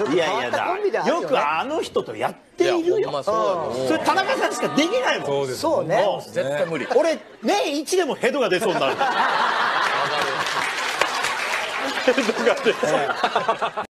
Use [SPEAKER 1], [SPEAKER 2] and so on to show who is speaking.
[SPEAKER 1] いやいやだ
[SPEAKER 2] よ
[SPEAKER 1] くあの人とやっているよ。
[SPEAKER 3] そ
[SPEAKER 1] れ田中さんしかできないもん。
[SPEAKER 3] そうです
[SPEAKER 2] そね。
[SPEAKER 3] 絶対無理。
[SPEAKER 1] 俺年一でもヘドが出そうになる。ヘドが出そう。